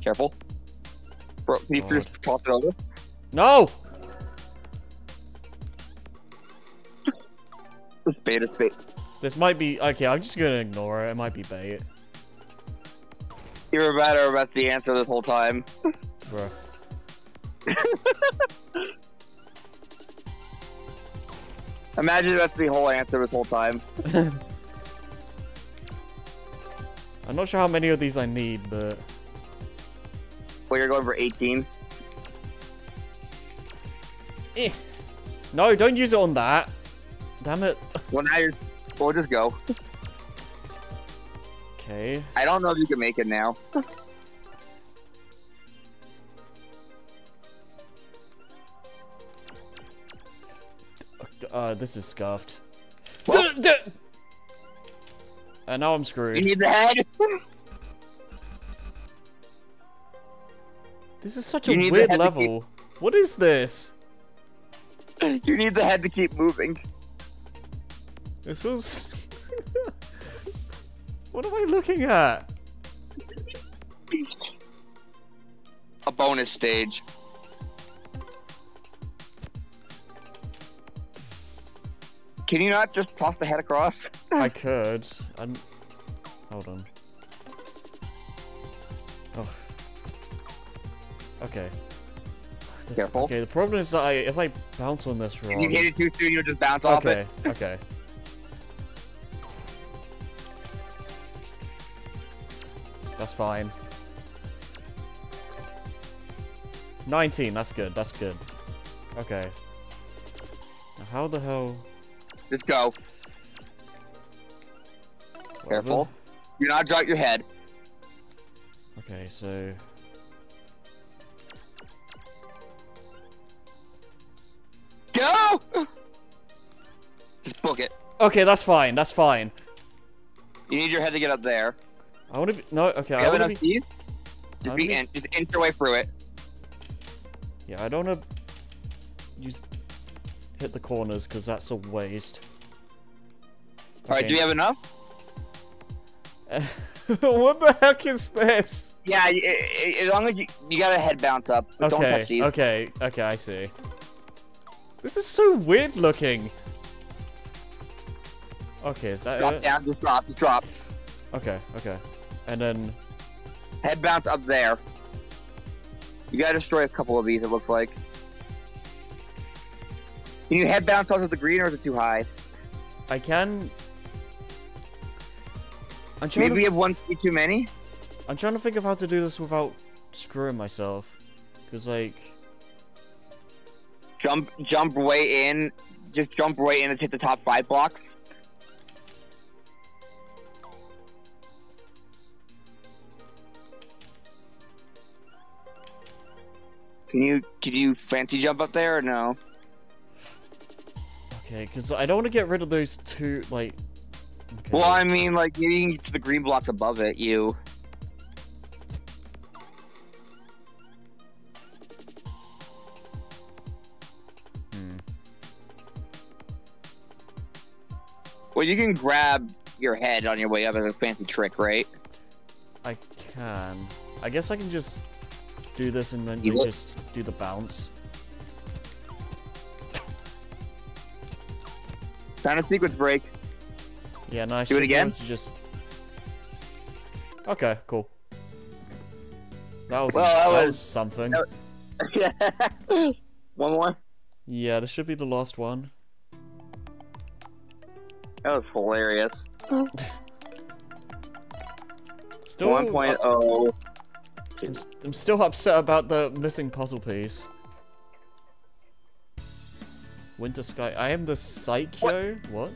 Careful. Bro, can you oh. just toss it over? No! It's bait, it's bait. This might be okay. I'm just gonna ignore it. It might be bait, You were better about the answer this whole time. bro. <laughs> Imagine that's the whole answer this whole time. <laughs> I'm not sure how many of these I need, but Well, you're going for 18. eh. No, don't use it on that. Damn it. Well, now you're. We'll just go. Okay. I don't know if you can make it now. Uh, this is scuffed. Well- And now I'm screwed. You need the head. <laughs> This is such You a weird to keep- level. What is this? <laughs> you need the head to keep moving. This was. <laughs> what am I looking at? A bonus stage. Can you not just toss the head across? I <laughs> could. I'm... Hold on. Oh. Okay. The- Careful. Okay, the problem is that I, if I bounce on this If you hit it too soon, you'll just bounce off Okay, it. <laughs> okay. That's fine. 19, that's good, that's good. Okay. Now how the hell... Just go. whatever. Careful. Do not drop your head. Okay, so... Okay, that's fine, that's fine. You need your head to get up there. I want to be no. Okay, You I have enough be. keys? Just be be- in, just inch your way through it. Yeah, I don't want to use hit the corners because that's a waste. All right, do you have enough? <laughs> what the heck is this? Yeah, y- y- as long as you you got a head bounce up. But Don't Okay, touch these. okay, okay, I see. This is so weird looking. Okay, is that Drop it? down, just drop, just drop. Okay, okay. And then, Head bounce up there. You gotta destroy a couple of these. It looks like. Can you head bounce onto the green, or is it too high? I can... I'm trying, Maybe we have one too many. I'm trying to think of how to do this without screwing myself. Because, like... Jump, jump way in. Just jump right in and hit the top five blocks. Can you can you fancy jump up there or no? Okay, because I don't want to get rid of those two, like... Okay. Well, I mean, like you can get to the green blocks above it. You. Hmm. Well, you can grab your head on your way up as a fancy trick, right? I can. I guess I can just do this and then You you just do the bounce. Found a sequence break. Yeah, no, I Do it again? just. Okay, cool. That was Well, that that, was- was something. that- <laughs> One more. Yeah, this should be the last one. That was hilarious. <laughs> Still, One point oh. I'm, I'm still upset about the missing puzzle piece. Winter Sky. I am the Psycho. What?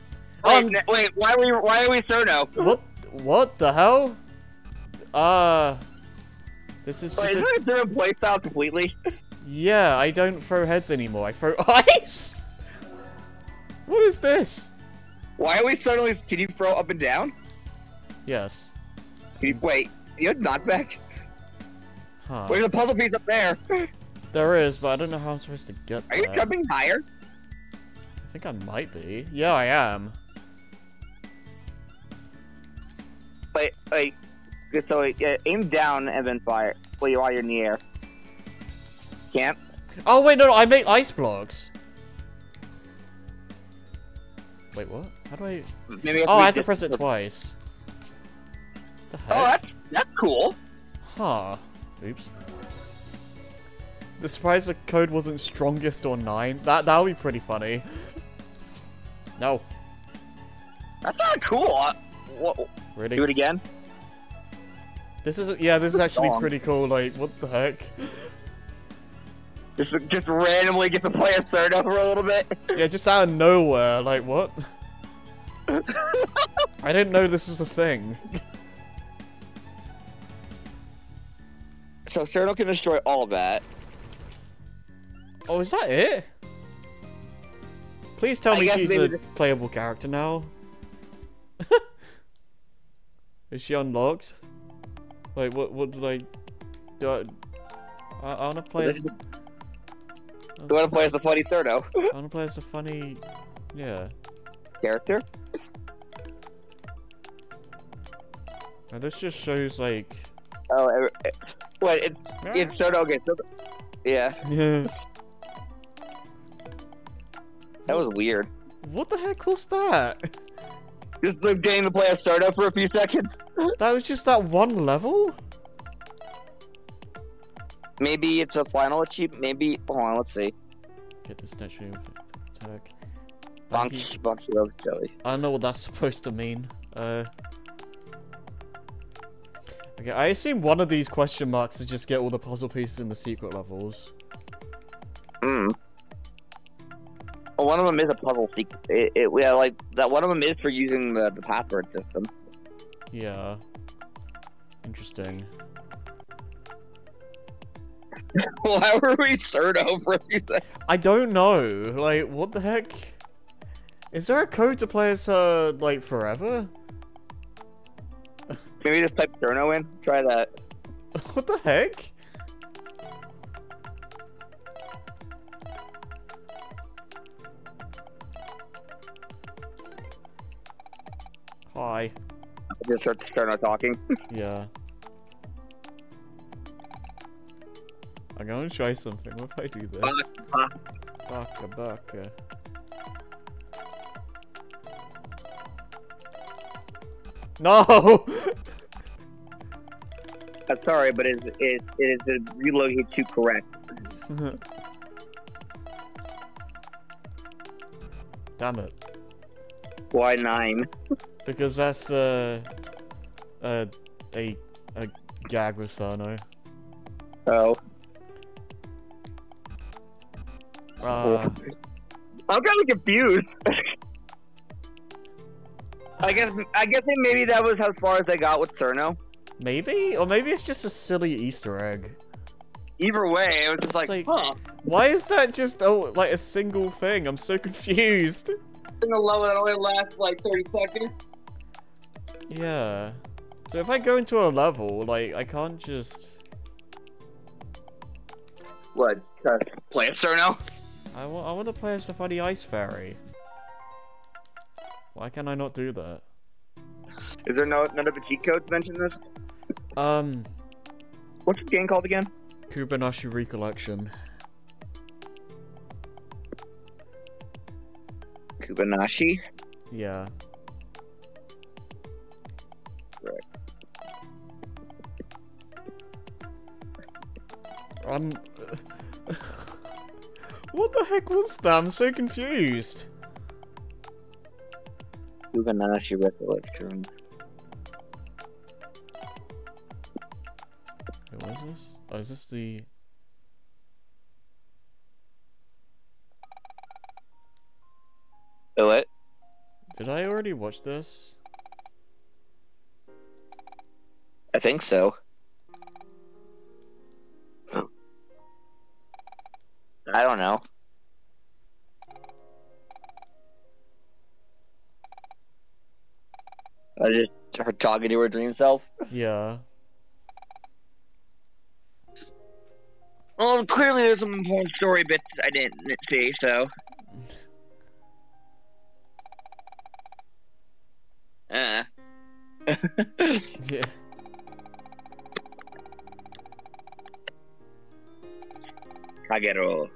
Wait, Um, wait. Why are we? Why are we Cirno? What? What the hell? Uh. This is Wait, just. is A, there a playstyle completely? yeah, I don't throw heads anymore. I throw <laughs> ice. What is this? Why are we suddenly? Can you throw up and down? Yes. You wait? You have knockback. Huh. There's a puzzle piece up there. There is, but I don't know how I'm supposed to get Are you jumping higher? I think I might be. Yeah, I am. Wait, wait. Good, So yeah, aim down and then fire. While you're while you're in the air. Can't. Oh wait, no, no, I make ice blocks. Wait, what? How do I? Maybe. Oh, I have to press it twice. The oh, heck? Oh, that's that's cool. Huh. Oops. The surprise the code wasn't strongest or nine. That that would be pretty funny. No, That's not cool. Uh, what, really. do it again. This is yeah. This is actually pretty cool. Like, what the heck? Just just randomly get to the player started over a little bit. Yeah, just out of nowhere. Like, what? <laughs> I didn't know this was a thing. So Cirno can destroy all that. Oh, is that it? Please tell I me she's a playable character now. <laughs> is she unlocked? Like, what? What did I? Do I? I, I wanna play. As, <laughs> You want to play as the funny Cirno I <laughs> wanna play as the funny. Yeah. character? And this just shows like. Oh, what? It, it's Cirno. Okay, so, yeah, <laughs> Yeah. that was weird. What the heck was that? Just like getting to play as Cirno for a few seconds. <laughs> That was just that one level? Maybe it's a final achievement. Maybe. Hold on, let's see. Get the statue attack. Bunch, bunch of jelly. I don't know what that's supposed to mean. Uh. Okay, I assume one of these question marks to just get all the puzzle pieces in the secret levels. Hmm. Well, one of them is a puzzle secret. It, it, yeah, like that. One of them is for using the, the password system. Yeah. Interesting. <laughs> Why were we Cirno for a? I don't know. Like, what the heck? Is there a code to play as her, like, forever? Maybe just type Cirno in. Try that. <laughs> what the heck? Hi. I Just start Cirno talking. <laughs> Yeah. I'm gonna try something. What if I do this? Baka baka. No! <laughs> I'm sorry, but it, it, it is the relocate to correct. <laughs> Damn it. Why nine? <laughs> Because that's uh, uh, a a gag with Cirno. Oh. Uh, <laughs> I'm kind of confused. I guess I guess maybe that was as far as I got with Cirno. Maybe, or maybe it's just a silly Easter egg. Either way, it was just like, like- huh. Why is that just oh like a single thing? I'm so confused. <laughs> In the level that only lasts like 30 seconds. Yeah. So if I go into a level, like I can't just. What? Uh, play it, Cirno? I want I want to play as the funny ice fairy. Why can I not do that? Is there no none of the cheat codes mention this? Um, What's the game called again? Kubinashi Recollection. Kubinashi. Yeah. Um. <laughs> what the heck was that? I'm so confused. Kubinashi recollection. What is this? Oh, is this the? Oh, what? Did I already watch this? I think so. I don't know. I just her talking to her dream self. Yeah. Well, clearly there's some important story bits I didn't see, so. Uh. <laughs> Yeah. Kagero.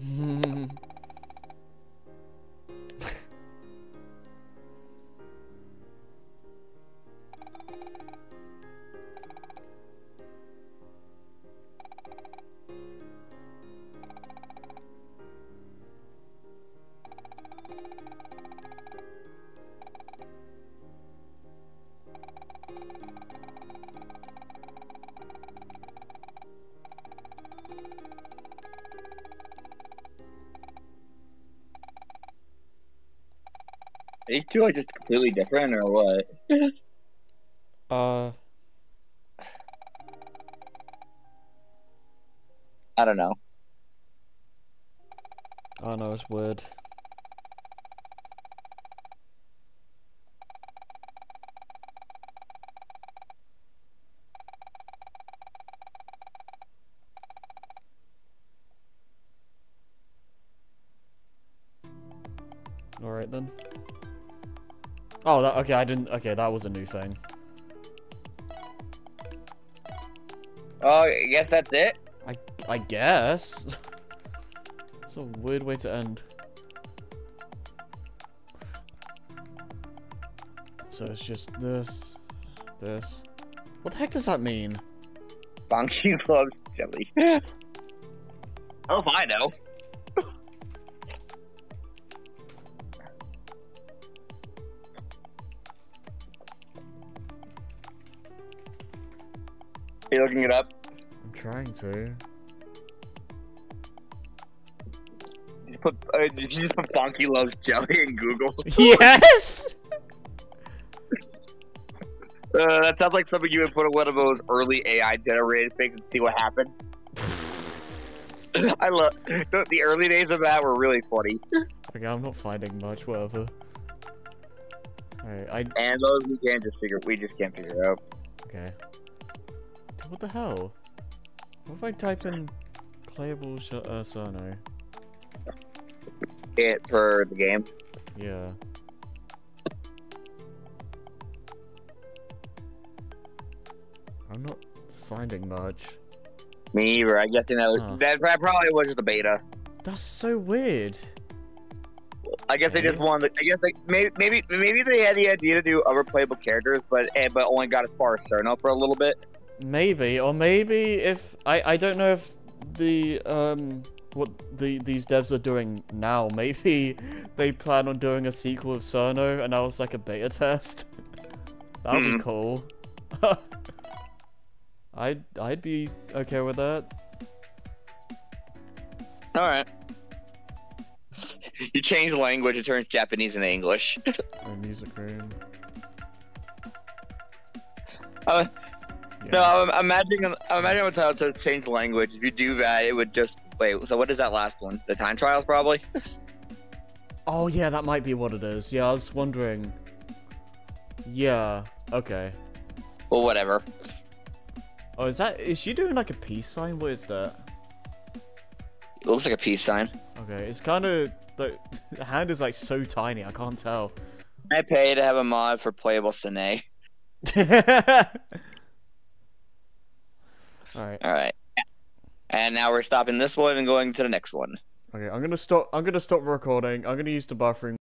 <laughs> two are just completely different, or what? <laughs> uh. I don't know. I don't know it's weird. Oh, that, okay, I didn't, okay, that was a new thing. Oh, I guess that's it. I I guess. <laughs> it's a weird way to end. So it's just this, this. What the heck does that mean? Funky <laughs> loves jelly. oh, I know. Looking it up? I'm trying to. Just put, uh, did you just put Funky loves jelly in Google? <laughs> <laughs> yes! Uh, that sounds like something you would put in one of those early AI generated things and see what happens. <laughs> I love the, the early days of that were really funny, Okay, I'm not finding much, whatever. Alright, I and those we can't just figure we just can't figure out. Okay. What the hell? What if I type in playable sh uh, Cirno? It for the game. Yeah. I'm not finding much. Me either. I guess you know Huh. that, that probably was the beta. That's so weird. I guess they just Okay. wanted. I guess like maybe maybe maybe they had the idea to do other playable characters, but eh, but only got as far as Cirno for a little bit. Maybe, or maybe if I I don't know if the um what the these devs are doing now. <laughs> Maybe they plan on doing a sequel of Cirno, and that was like a beta test. <laughs> that would Hmm. be cool. <laughs> I'd I'd be okay with that. All right. You change the language, it turns Japanese into English. My music room. Uh, Yeah. No, I'm I'm imagining. I'm imagining what it says change language. If you do that, it would just wait. So what is that last one? The time trials, probably. <laughs> Oh yeah, that might be what it is. Yeah, I was wondering. Yeah. Okay. Well, whatever. Oh, is that is she doing like a peace sign? What is that? It looks like a peace sign. Okay, it's kind of the, <laughs> the hand is like so tiny. I can't tell. I pay to have a mod for playable Sine. <laughs> All right. All right. And now we're stopping this one and going to the next one. Okay, I'm gonna stop. I'm gonna stop recording. I'm gonna use the bathroom.